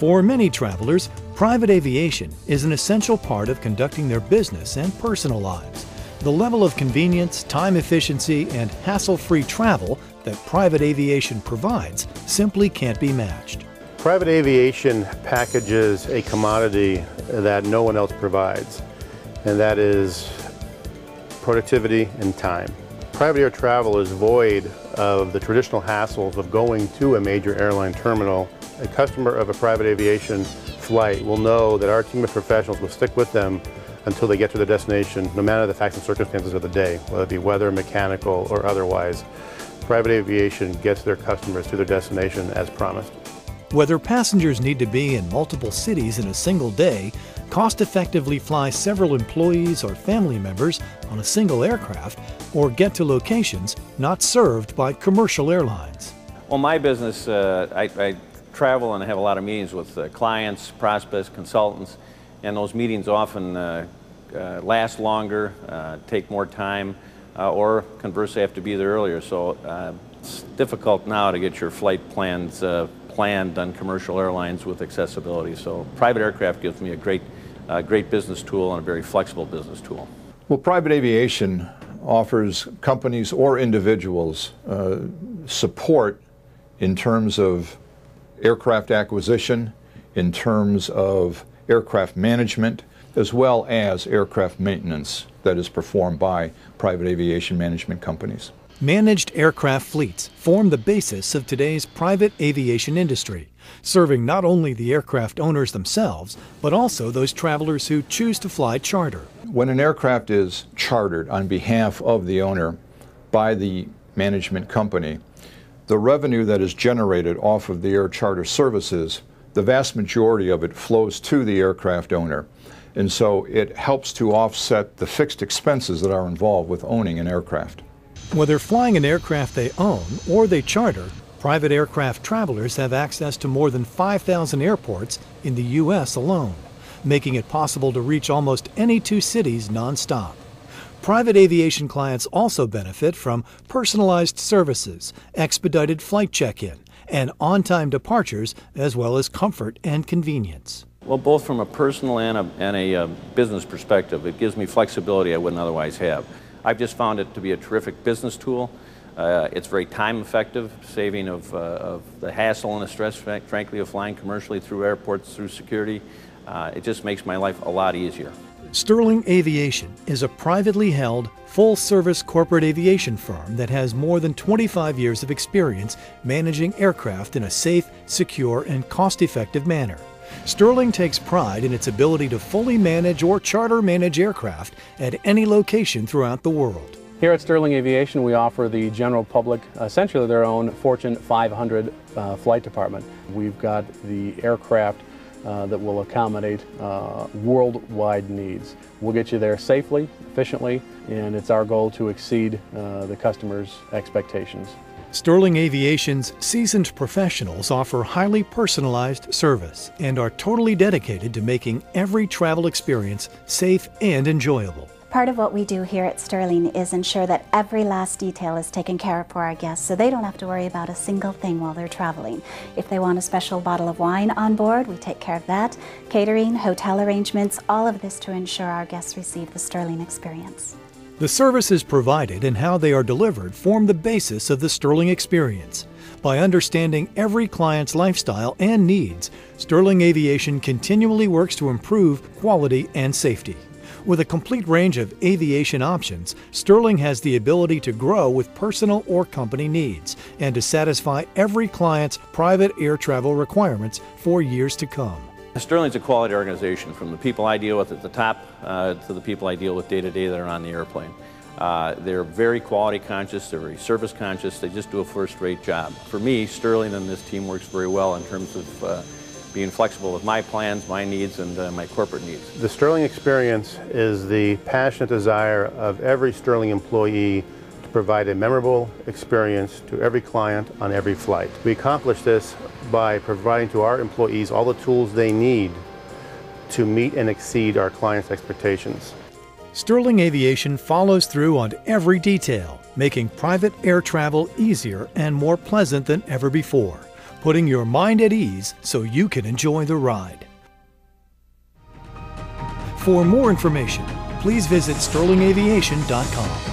For many travelers, private aviation is an essential part of conducting their business and personal lives. The level of convenience, time efficiency, and hassle free travel that private aviation provides simply can't be matched. Private aviation packages a commodity that no one else provides, and that is productivity and time. Private air travel is void of the traditional hassles of going to a major airline terminal. A customer of a private aviation flight will know that our team of professionals will stick with them until they get to their destination, no matter the facts and circumstances of the day, whether it be weather, mechanical, or otherwise. Private aviation gets their customers to their destination as promised. Whether passengers need to be in multiple cities in a single day, cost effectively fly several employees or family members on a single aircraft, or get to locations not served by commercial airlines. Well, my business, uh, I, I, travel and I have a lot of meetings with uh, clients, prospects, consultants, and those meetings often uh, uh last longer, uh, take more time, uh, or conversely have to be there earlier. So it's difficult now to get your flight plans planned on commercial airlines with accessibility. So private aircraft gives me a great, great business tool and a very flexible business tool. Well, private aviation offers companies or individuals support in terms of aircraft acquisition, in terms of aircraft management, as well as aircraft maintenance that is performed by private aviation management companies. Managed aircraft fleets form the basis of today's private aviation industry, serving not only the aircraft owners themselves, but also those travelers who choose to fly charter. When an aircraft is chartered on behalf of the owner by the management company, the revenue that is generated off of the air charter services, the vast majority of it flows to the aircraft owner. And so it helps to offset the fixed expenses that are involved with owning an aircraft. Whether flying an aircraft they own or they charter, private aircraft travelers have access to more than 5,000 airports in the U.S. alone, making it possible to reach almost any two cities nonstop. Private aviation clients also benefit from personalized services, expedited flight check in, and on time departures, as well as comfort and convenience. Well, both from a personal and a, and a uh, business perspective, it gives me flexibility I wouldn't otherwise have. I've just found it to be a terrific business tool. Uh, it's very time effective, saving of, uh, of, the hassle and the stress, frankly, of flying commercially through airports, through security. Uh, it just makes my life a lot easier. Sterling Aviation is a privately held, full service corporate aviation firm that has more than 25 years of experience managing aircraft in a safe, secure, and cost effective manner. Sterling takes pride in its ability to fully manage or charter manage aircraft at any location throughout the world. Here at Sterling Aviation, we offer the general public essentially their own Fortune 500 uh, flight department. We've got the aircraft uh, that will accommodate uh, worldwide needs. We'll get you there safely, efficiently, and it's our goal to exceed uh, the customer's expectations. Sterling Aviation's seasoned professionals offer highly personalized service and are totally dedicated to making every travel experience safe and enjoyable. Part of what we do here at Sterling is ensure that every last detail is taken care of for our guests so they don't have to worry about a single thing while they're traveling. If they want a special bottle of wine on board, we take care of that. Catering, hotel arrangements, all of this to ensure our guests receive the Sterling experience. The services provided and how they are delivered form the basis of the Sterling experience. By understanding every client's lifestyle and needs, Sterling Aviation continually works to improve quality and safety. With a complete range of aviation options, Sterling has the ability to grow with personal or company needs and to satisfy every client's private air travel requirements for years to come. Sterling's a quality organization from the people I deal with at the top uh, to the people I deal with day to day that are on the airplane. Uh, they're very quality conscious, they're very service conscious, they just do a first rate job. For me, Sterling and this team works very well in terms of uh, being flexible with my plans, my needs, and uh, my corporate needs. The Sterling experience is the passionate desire of every Sterling employee to provide a memorable experience to every client on every flight. We accomplish this by providing to our employees all the tools they need to meet and exceed our clients' expectations. Sterling Aviation follows through on every detail, making private air travel easier and more pleasant than ever before. Putting your mind at ease so you can enjoy the ride. For more information, please visit sterlingaviation.com.